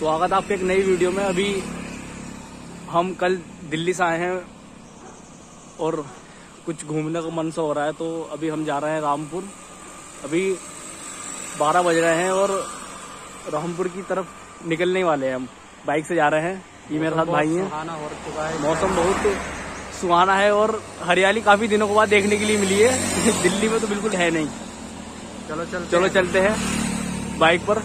स्वागत आपके एक नई वीडियो में। अभी हम कल दिल्ली से आए हैं और कुछ घूमने का मन सा हो रहा है तो अभी हम जा रहे हैं रामपुर। अभी 12 बज रहे हैं और रामपुर की तरफ़ निकलने वाले हैं हम। बाइक से जा रहे हैं ये मेरे साथ भाई हैं। मौसम बहुत सुहाना है और हरियाली काफ़ी दिनों के बाद देखने के लिए मिली है। दिल्ली में तो बिल्कुल है नहीं। चलो चल चलो चलते हैं बाइक पर।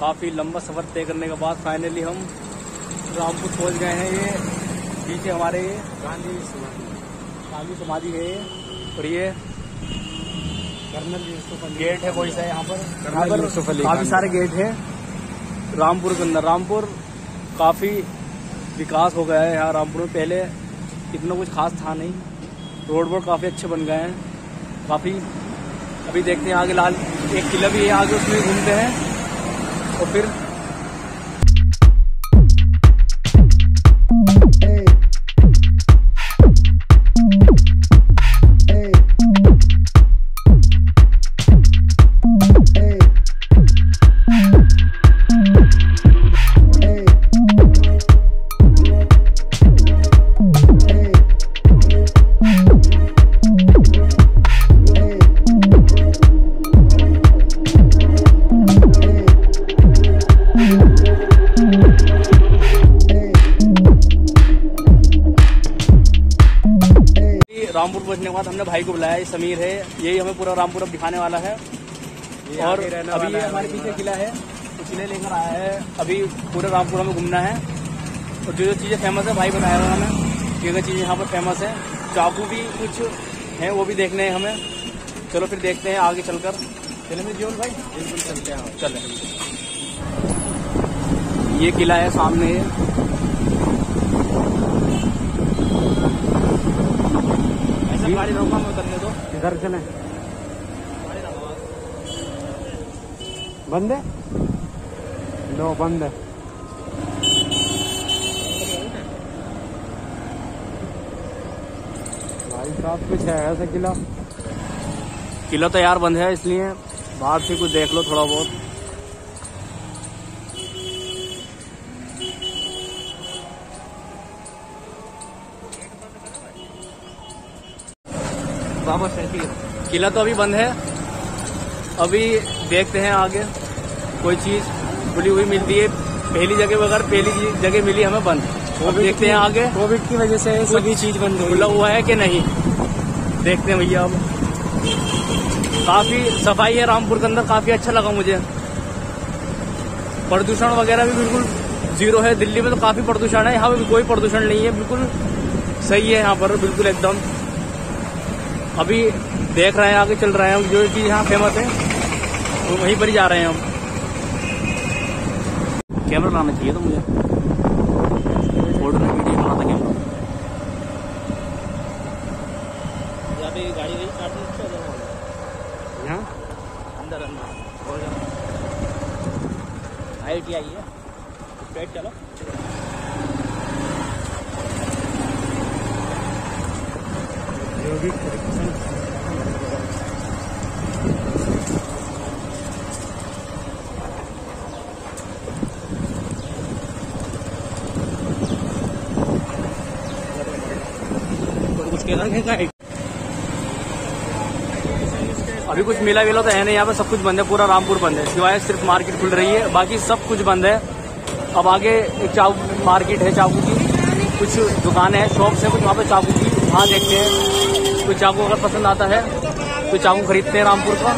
काफ़ी लंबा सफ़र तय करने के बाद फाइनली हम रामपुर पहुँच गए हैं ये पीछे हमारे ये गांधी समाधि गांधी समाधि है ये। और ये कर्नल यूसुफ अली गेट है कोई सा यहाँ पर? यहाँ पर काफ़ी सारे गेट है। रामपुर के अंदर। रामपुर काफ़ी विकास हो गया है यहाँ रामपुर में। पहले इतना कुछ खास था नहीं। रोड वोड काफ़ी अच्छे बन गए हैं। काफ़ी अभी देखते हैं आगे लाल एक किला भी है आगे उसमें घूमते हैं। और रामपुर पहुँचने के बाद हमने भाई को बुलाया ये समीर है यही हमें पूरा रामपुर अब दिखाने वाला है। और अभी ये हमारे पीछे किला है तो किले लेकर आया है। अभी पूरे रामपुर हमें घूमना है। और जो जो चीज़ें फ़ेमस है भाई बताया हुआ हमें। जो चीज़ें यहाँ पर फ़ेमस है चाकू भी कुछ हैं वो भी देखने हैं हमें। चलो फिर देखते हैं आगे चलकर। चले मेरे जीवन भाई। बिल्कुल चलते हैं चले। ये किला है सामने ये ऐसा गाड़ी रोका मैं उतरने दो इधर चले। बंद? है लो बंद। है भाई साहब कुछ है ऐसा किला? किला तो यार बंद है इसलिए बाहर से कुछ देख लो थोड़ा बहुत। बाबा शहती किला तो अभी बंद है। अभी देखते हैं आगे। कोई चीज़ खुली हुई मिलती है पहली जगह वगैरह पहली जगह मिली हमें बंद। अब देखते हैं आगे। कोविड की वजह से सभी चीज़ बंद खुला हुआ है कि नहीं? देखते हैं भैया अब। काफ़ी सफ़ाई है रामपुर के अंदर। काफ़ी अच्छा लगा मुझे। प्रदूषण वगैरह भी बिल्कुल ज़ीरो है। दिल्ली में तो काफ़ी प्रदूषण है। यहाँ पे भी कोई प्रदूषण नहीं है। बिल्कुल सही है यहाँ पर। बिल्कुल एकदम। अभी देख रहे हैं, आगे चल रहे हैं जो चीज़ यहाँ फ़ेमस है तो वहीं पर ही जा रहे हैं हम। कैमरा लाना चाहिए तो मुझे फ़ोटो में वीडियो बनाता कैमरा यहाँ पे गाड़ी गई काटने यहाँ अंदर अंदर और आई टी आई है स्ट्रेट चलो अभी कुछ मेला वेला तो है नहीं, यहाँ पे सब कुछ बंद है, पूरा रामपुर बंद है। सिवाय सिर्फ़ मार्केट खुल रही है, बाकी सब कुछ बंद है। अब आगे एक चाकू मार्केट है चाकू की। कुछ दुकानें हैं, शॉप्स हैं, कुछ वहाँ पे चाकू की। वहाँ देखते हैं। कोई चाकू अगर पसंद आता है तो चाकू खरीदते हैं रामपुर का।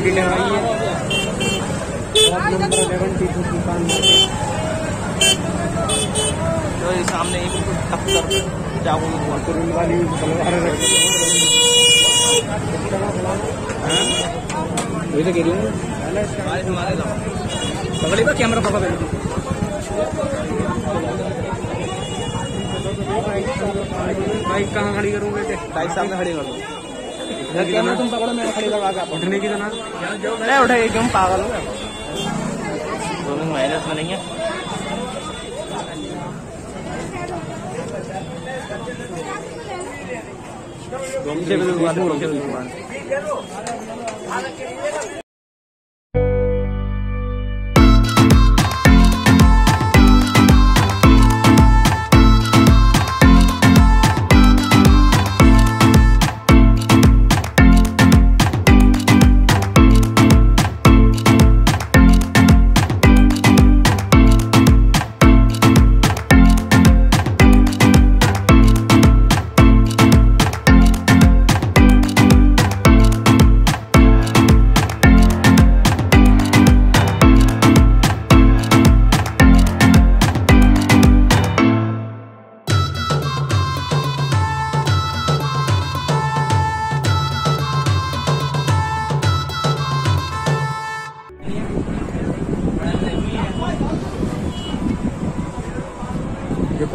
मार्केट है। नंबर टीपुर सुल्तान मार्केट तो ये सामने ही बिल्कुल टप कर। वाली सलवार वही तो कह रही हूँ। पकड़ी का कैमरा पकड़। बाइक कहाँ खड़ी करूँ? बेटे बाइक सामने खड़ी कर कैमरा तुम पकड़ो मैं खड़ी करवा के उठने की जना नहीं उठे एकदम पागल हो। दोनों माइनस में नहीं है। पीछे भी दुकान है,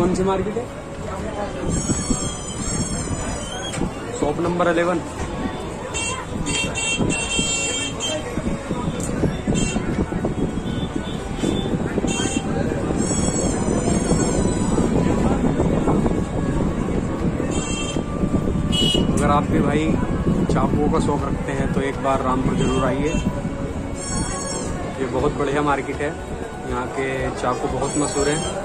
कौन सी मार्केट है? शॉप नंबर अलेवन अगर आप भी भाई चाकुओं का शौक रखते हैं तो एक बार रामपुर ज़रूर आइए। ये बहुत बढ़िया मार्केट है। यहाँ के चाकू बहुत मशहूर हैं।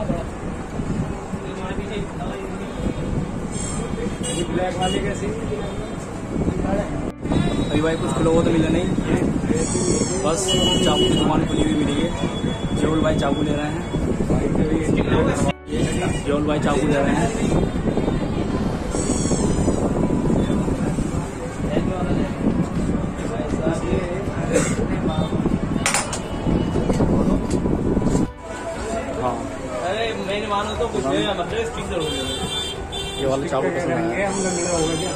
ब्लैक वाले कैसे अभी भाई कुछ हुआ तो नहीं। बस चाकू की दुकान खुली हुई मिली है। जेवल भाई चाकू ले रहे हैं। केवल भाई चाकू ले रहे हैं। हाँ अरे मैंने मानो तो कुछ नहीं मतलब स्टिक ज़रूर ये वाला चाकू पसंद आया हम लंगड़ा होगा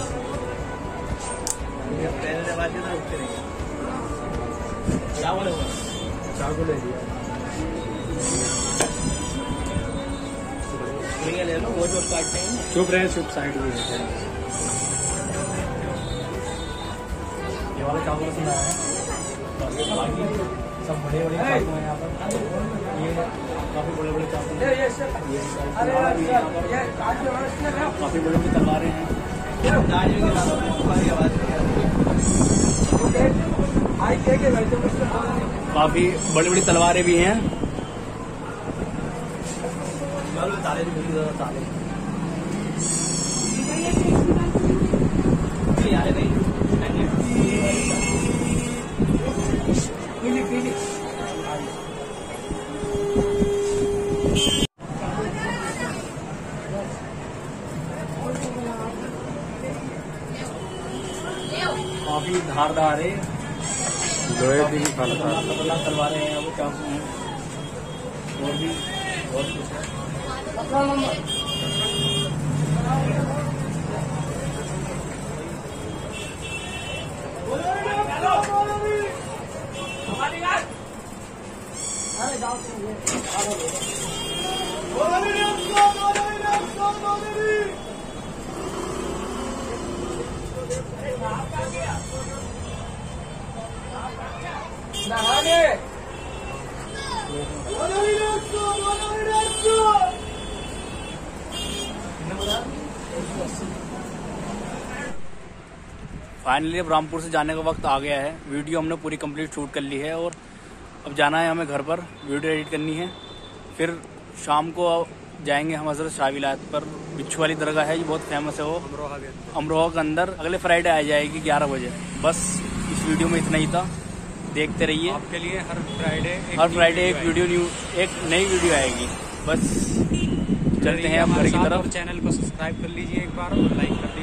चाकू ले लिया ये ले लो वो जो काटते हैं चुप रहे चुप साइड में ये वाला चाकू पसंद आया है। बाकी सब बड़े बड़े चाकू हैं यहाँ पर। ये काफ़ी बड़े बड़े चाकू हैं। काफ़ी बड़े बड़े तलवारें हैं। काफ़ी बड़ी बड़ी तलवारें भी हैं। मालूम ताले लोहे की भी खाना था पतला तलवारें हैं चाकू हैं और भी बहुत कुछ है फाइनली अब रामपुर से जाने का वक्त आ गया है। वीडियो हमने पूरी कंप्लीट शूट कर ली है और अब जाना है हमें घर पर। वीडियो एडिट करनी है। फिर शाम को जाएँगे हम हज़रत शाह विलायत पर। बिच्छू वाली दरगाह है ये बहुत फ़ेमस है वो। अमरोहा के अमरोहा के अंदर। अगले फ्राइडे आ जाएगी ग्यारह बजे। बस इस वीडियो में इतना ही था। देखते रहिए। आपके लिए हर फ्राइडे हर फ्राइडे एक वीडियो न्यू एक नई वीडियो आएगी। बस चलते हैं अब घर की तरफ़। चैनल को सब्सक्राइब कर लीजिए एक बार और लाइक कर